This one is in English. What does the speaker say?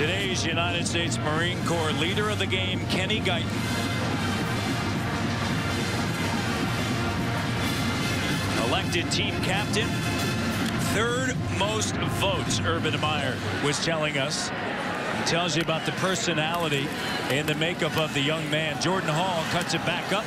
Today's United States Marine Corps leader of the game, Kenny Guiton. Elected team captain. Third most votes, Urban Meyer was telling us. He tells you about the personality and the makeup of the young man. Jordan Hall cuts it back up.